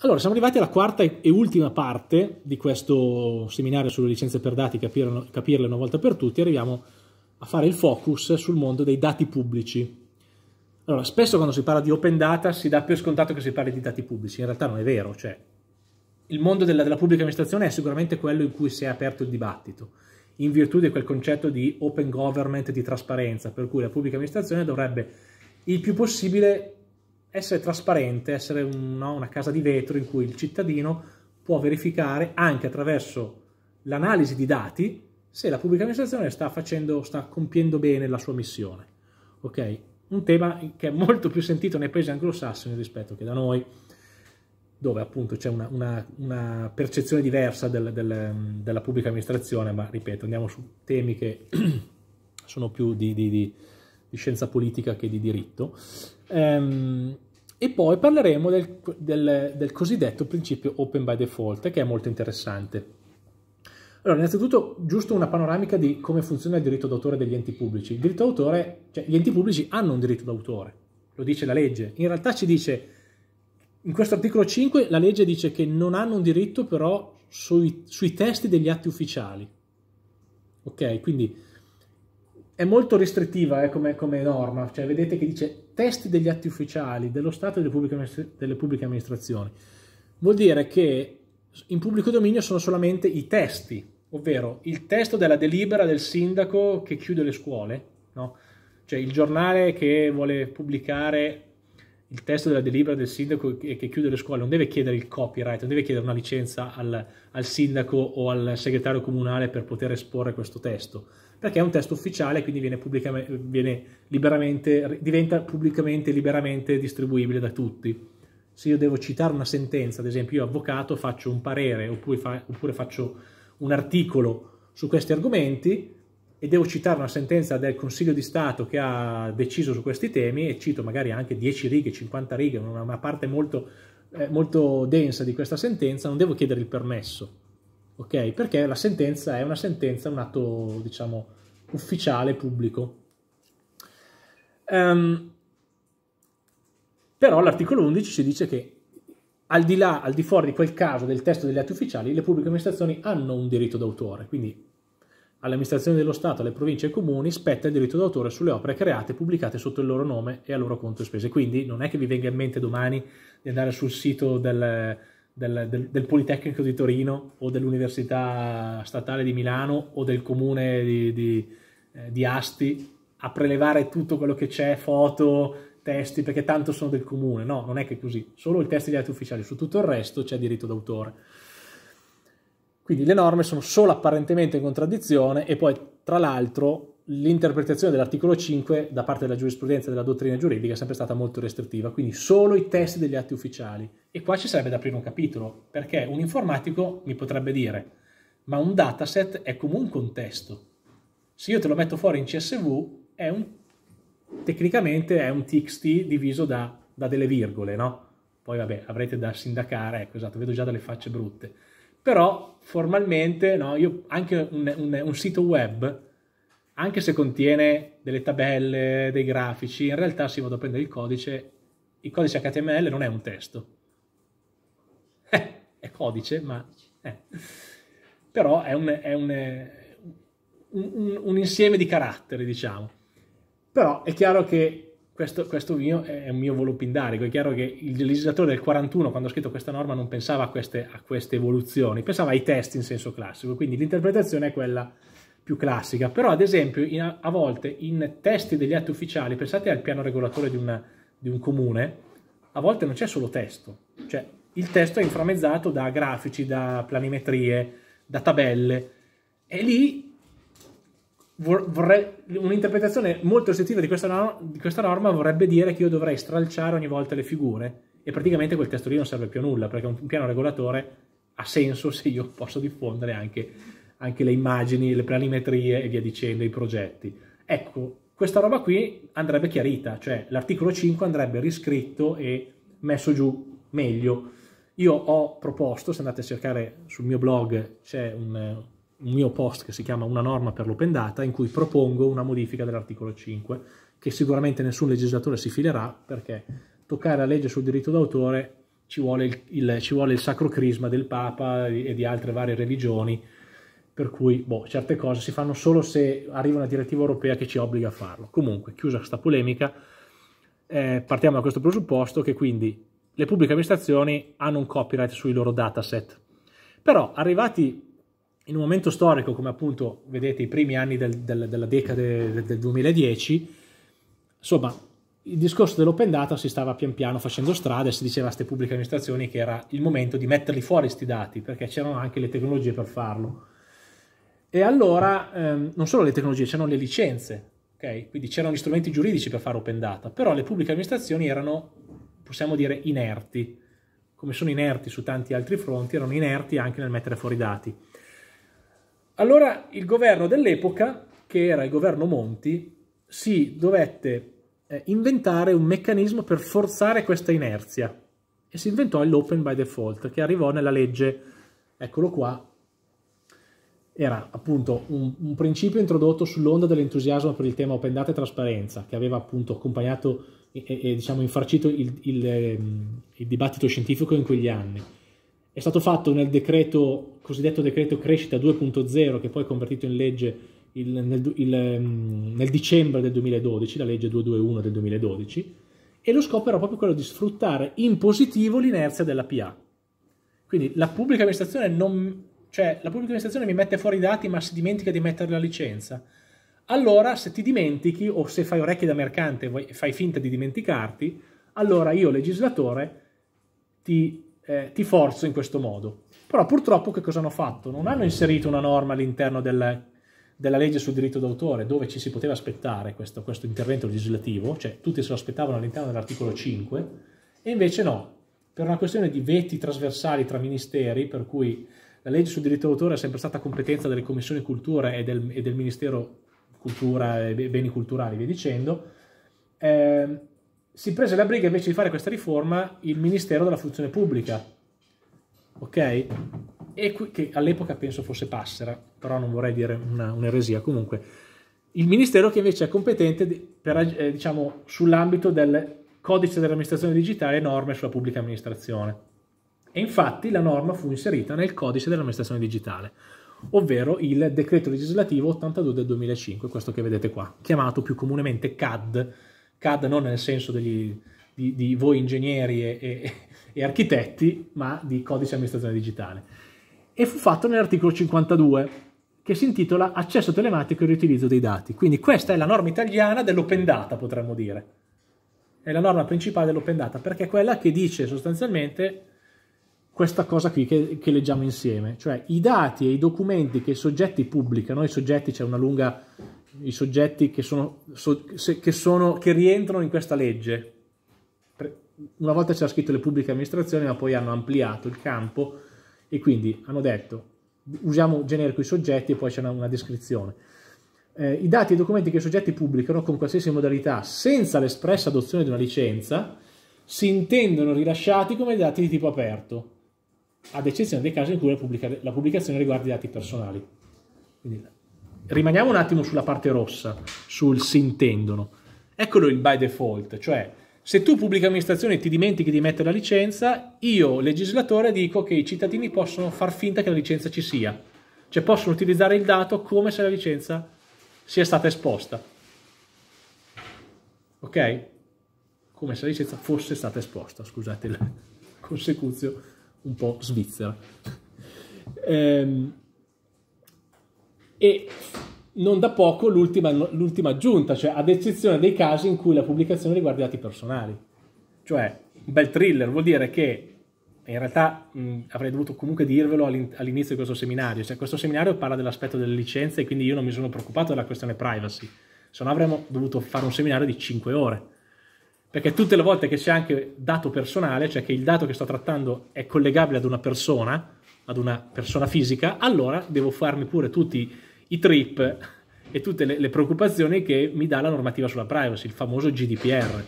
Allora, siamo arrivati alla quarta e ultima parte di questo seminario sulle licenze per dati, capirle, una volta per tutti, arriviamo a fare il focus sul mondo dei dati pubblici. Allora, spesso quando si parla di open data si dà per scontato che si parli di dati pubblici, in realtà non è vero, cioè il mondo della, della pubblica amministrazione è sicuramente quello in cui si è aperto il dibattito, in virtù di quel concetto di open government, di trasparenza, per cui la pubblica amministrazione dovrebbe il più possibile essere trasparente, essere un, no, una casa di vetro in cui il cittadino può verificare anche attraverso l'analisi di dati se la pubblica amministrazione sta, facendo, sta compiendo bene la sua missione. Ok? Un tema che è molto più sentito nei paesi anglosassoni rispetto che da noi, dove appunto c'è una, una, una, percezione diversa del, del, della pubblica amministrazione, ma ripeto, andiamo su temi che sono più di, di, di, di scienza politica che di diritto. Ehm, e poi parleremo del, del, del, cosiddetto principio open by default, che è molto interessante. Allora, innanzitutto, giusto una panoramica di come funziona il diritto d'autore degli enti pubblici. Il diritto d'autore, cioè gli enti pubblici hanno un diritto d'autore, lo dice la legge. In realtà ci dice, in questo articolo 5, la legge dice che non hanno un diritto però sui, sui testi degli atti ufficiali. Ok, quindi è molto restrittiva eh, come, come, norma, cioè vedete che dice testi degli atti ufficiali dello Stato e delle pubbliche, delle pubbliche amministrazioni. Vuol dire che in pubblico dominio sono solamente i testi, ovvero il testo della delibera del sindaco che chiude le scuole, no? cioè il giornale che vuole pubblicare il testo della delibera del sindaco che, chiude le scuole non deve chiedere il copyright, non deve chiedere una licenza al, al sindaco o al segretario comunale per poter esporre questo testo perché è un testo ufficiale, quindi viene, viene liberamente, diventa pubblicamente e liberamente distribuibile da tutti. Se io devo citare una sentenza, ad esempio io avvocato faccio un parere oppure, fa, oppure faccio un articolo su questi argomenti e devo citare una sentenza del Consiglio di Stato che ha deciso su questi temi e cito magari anche 10 righe, 50 righe, una parte molto, eh, molto densa di questa sentenza, non devo chiedere il permesso ok? Perché la sentenza è una sentenza, un atto, diciamo, ufficiale, pubblico. Um, però l'articolo 11 ci dice che al di là, al di fuori di quel caso del testo degli atti ufficiali, le pubbliche amministrazioni hanno un diritto d'autore, quindi alle amministrazioni dello Stato, alle province e ai comuni spetta il diritto d'autore sulle opere create e pubblicate sotto il loro nome e a loro conto e spese. Quindi non è che vi venga in mente domani di andare sul sito del, del, del, del, Politecnico di Torino o dell'Università Statale di Milano o del comune di, di, eh, di Asti a prelevare tutto quello che c'è, foto, testi, perché tanto sono del comune. No, non è che così. Solo il testo degli atti ufficiali, su tutto il resto c'è diritto d'autore. Quindi le norme sono solo apparentemente in contraddizione e poi, tra l'altro, l'interpretazione dell'articolo 5 da parte della giurisprudenza e della dottrina giuridica è sempre stata molto restrittiva, quindi solo i testi degli atti ufficiali. E qua ci sarebbe da aprire un capitolo, perché un informatico mi potrebbe dire, ma un dataset è comunque un testo. Se io te lo metto fuori in CSV, è un, tecnicamente è un txt diviso da, da delle virgole, no? Poi vabbè, avrete da sindacare, ecco esatto, vedo già delle facce brutte. Però formalmente, no, io anche un, un, un sito web anche se contiene delle tabelle, dei grafici, in realtà si vado a prendere il codice, il codice HTML non è un testo, eh, è codice, ma... Eh. Però è, un, è un, un, un, insieme di caratteri, diciamo. Però è chiaro che questo, questo mio è un mio volo pindarico, è chiaro che il legislatore del 41, quando ha scritto questa norma, non pensava a queste, a queste evoluzioni, pensava ai testi in senso classico, quindi l'interpretazione è quella più classica, però ad esempio in, a volte in testi degli atti ufficiali, pensate al piano regolatore di, una, di un comune, a volte non c'è solo testo, cioè il testo è inframezzato da grafici, da planimetrie, da tabelle. E lì vorrei, un'interpretazione molto restrittiva di questa, norma, di questa norma vorrebbe dire che io dovrei stralciare ogni volta le figure e praticamente quel testo lì non serve più a nulla perché un piano regolatore ha senso se io posso diffondere anche anche le immagini, le planimetrie e via dicendo, i progetti. Ecco, questa roba qui andrebbe chiarita, cioè l'articolo 5 andrebbe riscritto e messo giù meglio. Io ho proposto, se andate a cercare sul mio blog, c'è un, un mio post che si chiama Una norma per l'open data, in cui propongo una modifica dell'articolo 5, che sicuramente nessun legislatore si filerà, perché toccare la legge sul diritto d'autore ci vuole il, il, ci vuole il sacro crisma del Papa e di altre varie religioni, per cui boh, certe cose si fanno solo se arriva una direttiva europea che ci obbliga a farlo. Comunque, chiusa questa polemica, eh, partiamo da questo presupposto che quindi le pubbliche amministrazioni hanno un copyright sui loro dataset. Però arrivati in un momento storico come appunto vedete i primi anni del, del, della decade del, del 2010, insomma il discorso dell'open data si stava pian piano facendo strada e si diceva a queste pubbliche amministrazioni che era il momento di metterli fuori questi dati perché c'erano anche le tecnologie per farlo. E allora ehm, non solo le tecnologie, c'erano le licenze, okay? quindi c'erano gli strumenti giuridici per fare open data, però le pubbliche amministrazioni erano, possiamo dire, inerti, come sono inerti su tanti altri fronti, erano inerti anche nel mettere fuori dati. Allora il governo dell'epoca, che era il governo Monti, si dovette eh, inventare un meccanismo per forzare questa inerzia. E si inventò l'open by default che arrivò nella legge, eccolo qua, era appunto un, un principio introdotto sull'onda dell'entusiasmo per il tema open data e trasparenza che aveva appunto accompagnato e, e diciamo infarcito il, il, ehm, il dibattito scientifico in quegli anni. È stato fatto nel decreto, cosiddetto decreto crescita 2.0 che poi è convertito in legge il, nel, il, ehm, nel, dicembre del 2012, la legge 221 del 2012, e lo scopo era proprio quello di sfruttare in positivo l'inerzia della PA. Quindi la pubblica amministrazione non, cioè la pubblica amministrazione mi mette fuori i dati ma si dimentica di mettere la licenza. Allora se ti dimentichi o se fai orecchie da mercante e fai finta di dimenticarti, allora io legislatore ti, eh, ti forzo in questo modo. Però purtroppo che cosa hanno fatto? Non hanno inserito una norma all'interno del, della legge sul diritto d'autore, dove ci si poteva aspettare questo, questo intervento legislativo, cioè tutti se lo aspettavano all'interno dell'articolo 5, e invece no, per una questione di veti trasversali tra ministeri, per cui la legge sul diritto d'autore è sempre stata competenza delle commissioni cultura e del, e del Ministero cultura e beni culturali, via dicendo, eh, si prese la briga invece di fare questa riforma il Ministero della funzione pubblica, ok? e che all'epoca penso fosse Passera, però non vorrei dire una, un'eresia comunque, il ministero che invece è competente per, eh, diciamo, sull'ambito del codice dell'amministrazione digitale e norme sulla pubblica amministrazione. E infatti la norma fu inserita nel codice dell'amministrazione digitale, ovvero il decreto legislativo 82 del 2005, questo che vedete qua, chiamato più comunemente CAD, CAD non nel senso degli, di, di, voi ingegneri e, e, e architetti, ma di codice amministrazione digitale e fu fatto nell'articolo 52 che si intitola Accesso telematico e riutilizzo dei dati. Quindi questa è la norma italiana dell'open data, potremmo dire. È la norma principale dell'open data, perché è quella che dice sostanzialmente questa cosa qui che, che, leggiamo insieme, cioè i dati e i documenti che i soggetti pubblicano, i soggetti c'è una lunga, i soggetti che, sono, so, che, sono, che rientrano in questa legge. Una volta c'era scritto le pubbliche amministrazioni, ma poi hanno ampliato il campo e quindi hanno detto usiamo generico i soggetti e poi c'è una, una descrizione. Eh, I dati e i documenti che i soggetti pubblicano con qualsiasi modalità senza l'espressa adozione di una licenza si intendono rilasciati come dati di tipo aperto, ad eccezione dei casi in cui la, pubblica, la pubblicazione riguarda i dati personali. Quindi, rimaniamo un attimo sulla parte rossa, sul si intendono. Eccolo il by default, cioè se tu, pubblica amministrazione, ti dimentichi di mettere la licenza, io, legislatore, dico che i cittadini possono far finta che la licenza ci sia. Cioè possono utilizzare il dato come se la licenza sia stata esposta. Ok? Come se la licenza fosse stata esposta, scusate la consecuzio un po' svizzera. Ehm, e non da poco l'ultima, l'ultima aggiunta, cioè ad eccezione dei casi in cui la pubblicazione riguarda i dati personali. Cioè, un bel thriller vuol dire che in realtà mh, avrei dovuto comunque dirvelo all'inizio di questo seminario, cioè questo seminario parla dell'aspetto delle licenze e quindi io non mi sono preoccupato della questione privacy, se no avremmo dovuto fare un seminario di 5 ore, perché tutte le volte che c'è anche dato personale, cioè che il dato che sto trattando è collegabile ad una persona, ad una persona fisica, allora devo farmi pure tutti i trip e tutte le, le preoccupazioni che mi dà la normativa sulla privacy, il famoso GDPR.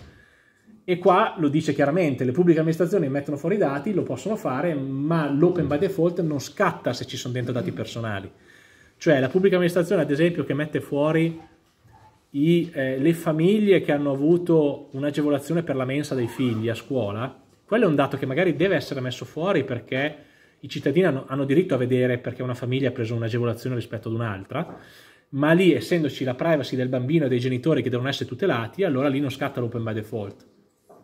E qua lo dice chiaramente, le pubbliche amministrazioni mettono fuori i dati, lo possono fare, ma l'open by default non scatta se ci sono dentro dati personali. Cioè la pubblica amministrazione, ad esempio, che mette fuori i, eh, le famiglie che hanno avuto un'agevolazione per la mensa dei figli a scuola, quello è un dato che magari deve essere messo fuori perché i cittadini hanno, hanno diritto a vedere perché una famiglia ha preso un'agevolazione rispetto ad un'altra, ma lì essendoci la privacy del bambino e dei genitori che devono essere tutelati, allora lì non scatta l'open by default.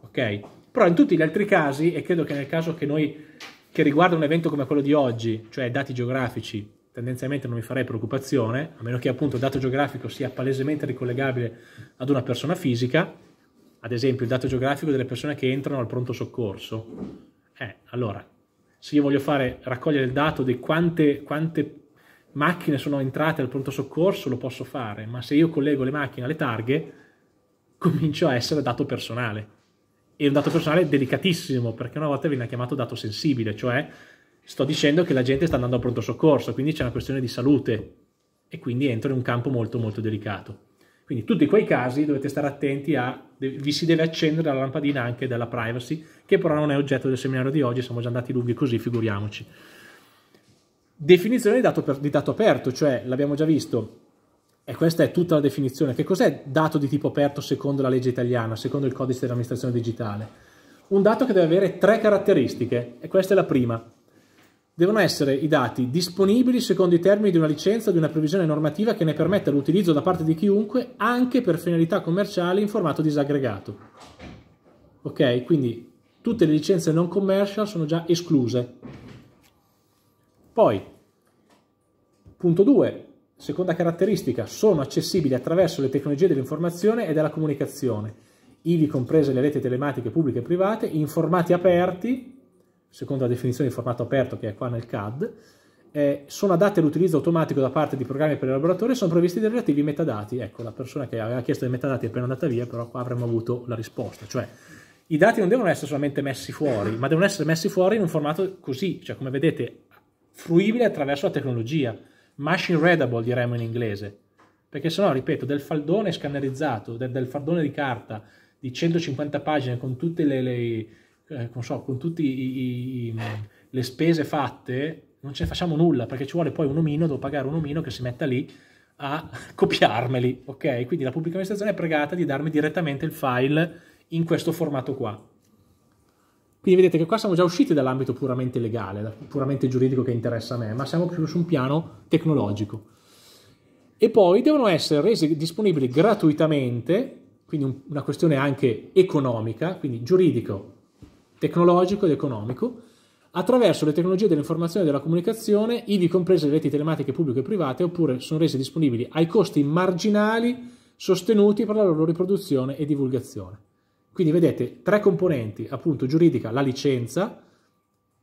Ok? Però in tutti gli altri casi, e credo che nel caso che noi che riguarda un evento come quello di oggi, cioè dati geografici, tendenzialmente non mi farei preoccupazione, a meno che appunto il dato geografico sia palesemente ricollegabile ad una persona fisica, ad esempio il dato geografico delle persone che entrano al pronto soccorso. Eh, allora, se io voglio fare, raccogliere il dato di quante, quante macchine sono entrate al pronto soccorso, lo posso fare, ma se io collego le macchine alle targhe, comincio a essere dato personale. E un dato personale delicatissimo, perché una volta viene chiamato dato sensibile, cioè sto dicendo che la gente sta andando a pronto soccorso, quindi c'è una questione di salute e quindi entro in un campo molto molto delicato. Quindi in tutti quei casi dovete stare attenti a, vi si deve accendere la lampadina anche della privacy, che però non è oggetto del seminario di oggi, siamo già andati lunghi così, figuriamoci. Definizione di dato, per, di dato aperto, cioè l'abbiamo già visto, e questa è tutta la definizione. Che cos'è dato di tipo aperto secondo la legge italiana, secondo il codice dell'amministrazione digitale? Un dato che deve avere tre caratteristiche, e questa è la prima devono essere i dati disponibili secondo i termini di una licenza o di una previsione normativa che ne permetta l'utilizzo da parte di chiunque anche per finalità commerciali in formato disaggregato. Ok? Quindi tutte le licenze non commercial sono già escluse. Poi, punto 2, seconda caratteristica, sono accessibili attraverso le tecnologie dell'informazione e della comunicazione, ivi comprese le reti telematiche pubbliche e private, in formati aperti secondo la definizione di formato aperto che è qua nel CAD, eh, sono adatte all'utilizzo automatico da parte di programmi per i laboratori e sono previsti dei relativi metadati. Ecco, la persona che aveva chiesto dei metadati è appena andata via, però qua avremmo avuto la risposta. Cioè, i dati non devono essere solamente messi fuori, ma devono essere messi fuori in un formato così, cioè come vedete, fruibile attraverso la tecnologia. Machine readable diremmo in inglese. Perché se no, ripeto, del faldone scannerizzato, del, del faldone di carta di 150 pagine con tutte le, le eh, so, con tutte le spese fatte, non ce ne facciamo nulla perché ci vuole poi un omino, devo pagare un omino che si metta lì a copiarmeli, ok? Quindi la pubblica amministrazione è pregata di darmi direttamente il file in questo formato qua. Quindi vedete che qua siamo già usciti dall'ambito puramente legale, puramente giuridico che interessa a me, ma siamo più su un piano tecnologico. E poi devono essere resi disponibili gratuitamente, quindi una questione anche economica, quindi giuridico, tecnologico ed economico, attraverso le tecnologie dell'informazione e della comunicazione, ivi comprese le reti telematiche pubbliche e private, oppure sono rese disponibili ai costi marginali sostenuti per la loro riproduzione e divulgazione. Quindi vedete tre componenti, appunto giuridica, la licenza,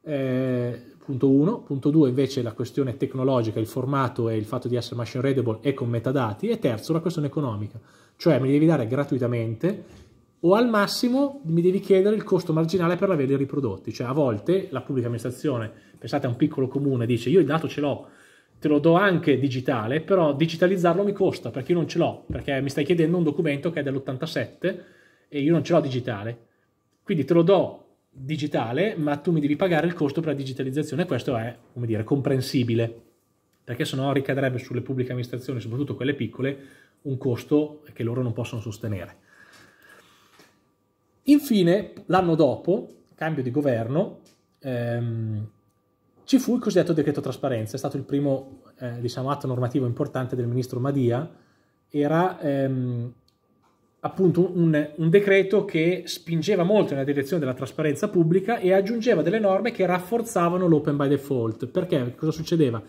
eh, punto 1, punto 2 invece la questione tecnologica, il formato e il fatto di essere machine readable e con metadati, e terzo la questione economica, cioè me li devi dare gratuitamente o al massimo mi devi chiedere il costo marginale per averli riprodotti. Cioè a volte la pubblica amministrazione, pensate a un piccolo comune, dice io il dato ce l'ho, te lo do anche digitale, però digitalizzarlo mi costa perché io non ce l'ho, perché mi stai chiedendo un documento che è dell'87 e io non ce l'ho digitale. Quindi te lo do digitale, ma tu mi devi pagare il costo per la digitalizzazione questo è, come dire, comprensibile, perché sennò ricadrebbe sulle pubbliche amministrazioni, soprattutto quelle piccole, un costo che loro non possono sostenere. Infine, l'anno dopo, cambio di governo, ehm, ci fu il cosiddetto decreto trasparenza, è stato il primo eh, diciamo, atto normativo importante del ministro Madia, era ehm, appunto un, un, decreto che spingeva molto nella direzione della trasparenza pubblica e aggiungeva delle norme che rafforzavano l'open by default. Perché? Cosa succedeva?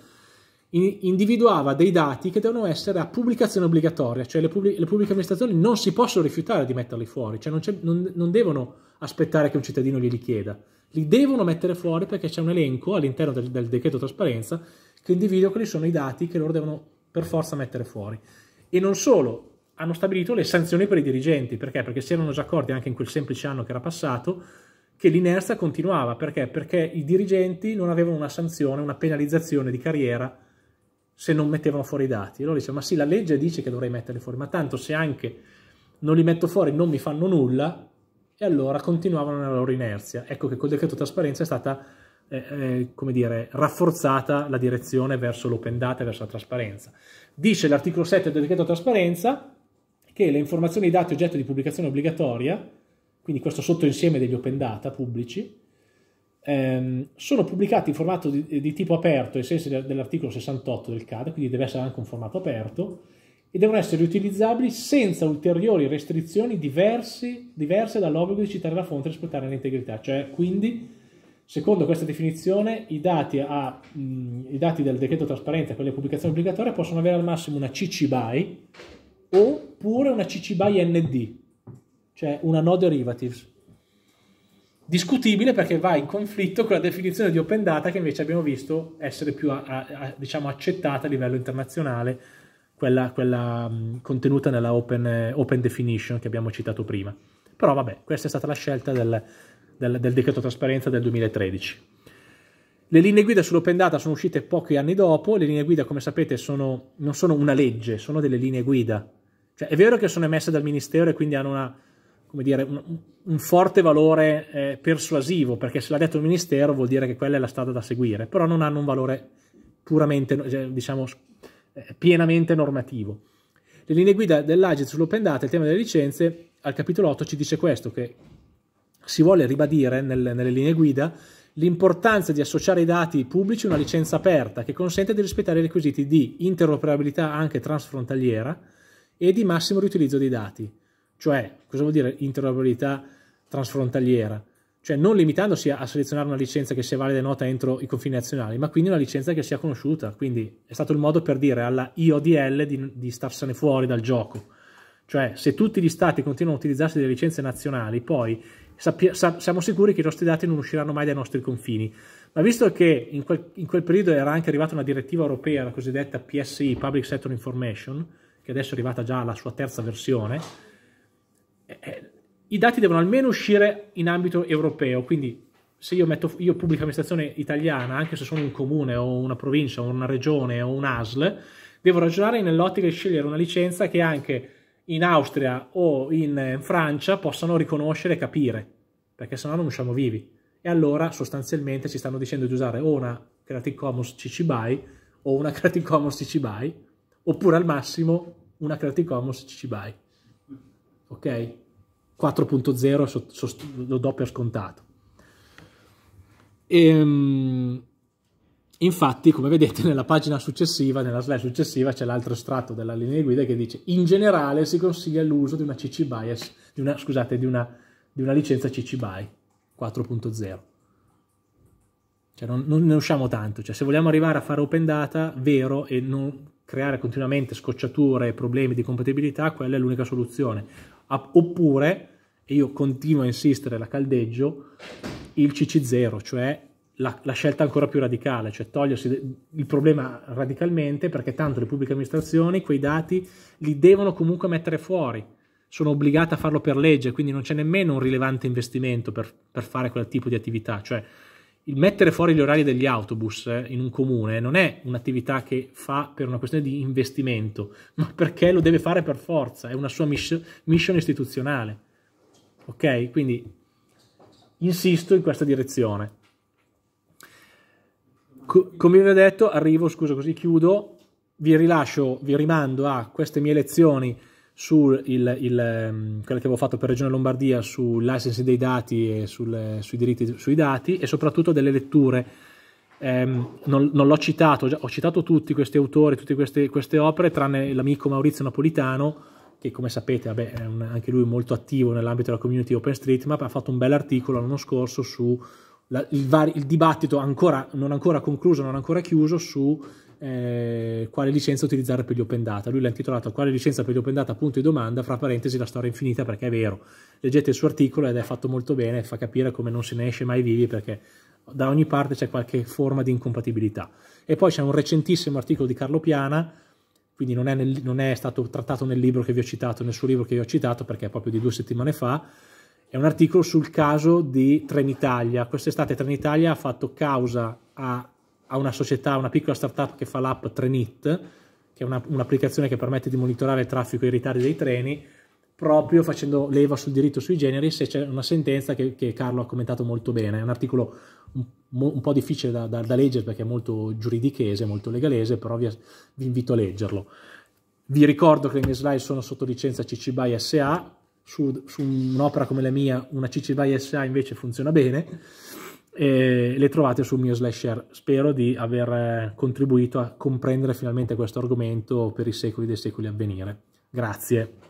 Individuava dei dati che devono essere a pubblicazione obbligatoria, cioè le, pubblic le pubbliche amministrazioni non si possono rifiutare di metterli fuori, cioè non, non, non, devono aspettare che un cittadino glieli chieda, li devono mettere fuori perché c'è un elenco all'interno del, del, decreto trasparenza che individua quali sono i dati che loro devono per forza mettere fuori. E non solo, hanno stabilito le sanzioni per i dirigenti, perché? Perché si erano già accorti anche in quel semplice anno che era passato che l'inerzia continuava, perché? Perché i dirigenti non avevano una sanzione, una penalizzazione di carriera se non mettevano fuori i dati. E loro dicevano, ma sì, la legge dice che dovrei metterli fuori, ma tanto se anche non li metto fuori non mi fanno nulla, e allora continuavano nella loro inerzia. Ecco che col decreto trasparenza è stata, eh, eh, come dire, rafforzata la direzione verso l'open data verso la trasparenza. Dice l'articolo 7 del decreto trasparenza che le informazioni e i dati oggetto di pubblicazione obbligatoria quindi questo sottoinsieme degli open data pubblici, ehm, sono pubblicati in formato di, di, tipo aperto ai sensi dell'articolo 68 del CAD, quindi deve essere anche un formato aperto, e devono essere utilizzabili senza ulteriori restrizioni diversi, diverse dall'obbligo di citare la fonte e rispettare l'integrità. Cioè, quindi, secondo questa definizione, i dati, a, mh, i dati del decreto trasparenza, quelle pubblicazioni obbligatorie, possono avere al massimo una CC BY oppure una CC BY ND, cioè una no derivatives. Discutibile perché va in conflitto con la definizione di open data che invece abbiamo visto essere più a, a, diciamo, accettata a livello internazionale quella, quella contenuta nella open, open, definition che abbiamo citato prima. Però vabbè, questa è stata la scelta del, del, del decreto trasparenza del 2013. Le linee guida sull'open data sono uscite pochi anni dopo, le linee guida come sapete sono, non sono una legge, sono delle linee guida. Cioè, è vero che sono emesse dal Ministero e quindi hanno una, dire, un, un, forte valore eh, persuasivo, perché se l'ha detto il Ministero vuol dire che quella è la strada da seguire, però non hanno un valore puramente, eh, diciamo, eh, pienamente normativo. Le linee guida dell'Agit sull'open data, il tema delle licenze, al capitolo 8 ci dice questo, che si vuole ribadire nel, nelle linee guida l'importanza di associare ai dati pubblici una licenza aperta che consente di rispettare i requisiti di interoperabilità anche transfrontaliera e di massimo riutilizzo dei dati. Cioè, cosa vuol dire interoperabilità transfrontaliera? cioè non limitandosi a, selezionare una licenza che sia valida e nota entro i confini nazionali, ma quindi una licenza che sia conosciuta. Quindi è stato il modo per dire alla IODL di, di starsene fuori dal gioco. Cioè, se tutti gli stati continuano a utilizzarsi delle licenze nazionali, poi sappia, sa, siamo sicuri che i nostri dati non usciranno mai dai nostri confini. Ma visto che in quel, in quel periodo era anche arrivata una direttiva europea, la cosiddetta PSI, Public Sector Information, che adesso è arrivata già alla sua terza versione, eh, i dati devono almeno uscire in ambito europeo, quindi se io, metto, io pubblico amministrazione italiana, anche se sono un comune o una provincia o una regione o un ASL, devo ragionare nell'ottica di scegliere una licenza che anche in Austria o in Francia possano riconoscere e capire, perché sennò non usciamo vivi. E allora sostanzialmente ci stanno dicendo di usare o una Creative Commons CC BY o una Creative Commons CC BY, oppure al massimo una Creative Commons CC BY. Ok? 4.0 lo do per scontato. E, ehm, infatti, come vedete, nella pagina successiva, nella slide successiva, c'è l'altro estratto della linea guida che dice in generale si consiglia l'uso di una CC bias, di una, scusate, di una, di una licenza CC BY 4.0. Cioè non, non, ne usciamo tanto, cioè se vogliamo arrivare a fare open data vero e non creare continuamente scocciature e problemi di compatibilità, quella è l'unica soluzione. Oppure, e io continuo a insistere, la caldeggio, il CC0, cioè la, la, scelta ancora più radicale, cioè togliersi il problema radicalmente perché tanto le pubbliche amministrazioni quei dati li devono comunque mettere fuori, sono obbligate a farlo per legge, quindi non c'è nemmeno un rilevante investimento per, per fare quel tipo di attività, cioè il mettere fuori gli orari degli autobus eh, in un comune non è un'attività che fa per una questione di investimento, ma perché lo deve fare per forza, è una sua mission, istituzionale. Ok? Quindi insisto in questa direzione. Co come vi ho detto, arrivo, scusa così chiudo, vi rilascio, vi rimando a queste mie lezioni su il, il, ehm, quello che avevo fatto per Regione Lombardia sul licensing dei dati e sul, sui diritti sui dati e soprattutto delle letture. Eh, non, non l'ho citato, ho citato tutti questi autori, tutte queste, queste opere, tranne l'amico Maurizio Napolitano, che come sapete vabbè, è un, anche lui molto attivo nell'ambito della community OpenStreetMap, ha fatto un bel articolo l'anno scorso su il, il, dibattito ancora, non ancora concluso, non ancora chiuso su eh, quale licenza utilizzare per gli open data. Lui l'ha intitolato Quale licenza per gli open data? Punto di domanda, fra parentesi la storia infinita perché è vero. Leggete il suo articolo ed è fatto molto bene, fa capire come non se ne esce mai vivi perché da ogni parte c'è qualche forma di incompatibilità. E poi c'è un recentissimo articolo di Carlo Piana, quindi non è, nel, non è stato trattato nel libro che vi ho citato, nel suo libro che vi ho citato perché è proprio di due settimane fa, è un articolo sul caso di Trenitalia. Quest'estate Trenitalia ha fatto causa a a una società, una piccola startup che fa l'app Trenit, che è una, un'applicazione che permette di monitorare il traffico e i ritardi dei treni, proprio facendo leva sul diritto sui generis e c'è una sentenza che, che Carlo ha commentato molto bene, è un articolo un, un po' difficile da, da, da, leggere perché è molto giuridichese, molto legalese, però vi, vi invito a leggerlo. Vi ricordo che le mie slide sono sotto licenza CC BY SA, su, su un'opera come la mia, una CC by SA invece funziona bene, e le trovate sul mio slash share. Spero di aver contribuito a comprendere finalmente questo argomento per i secoli dei secoli a venire. Grazie.